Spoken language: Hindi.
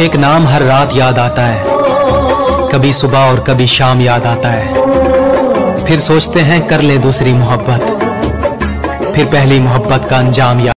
एक नाम हर रात याद आता है। कभी सुबह और कभी शाम याद आता है। फिर सोचते हैं, कर ले दूसरी मोहब्बत। फिर पहली मोहब्बत का अंजाम याद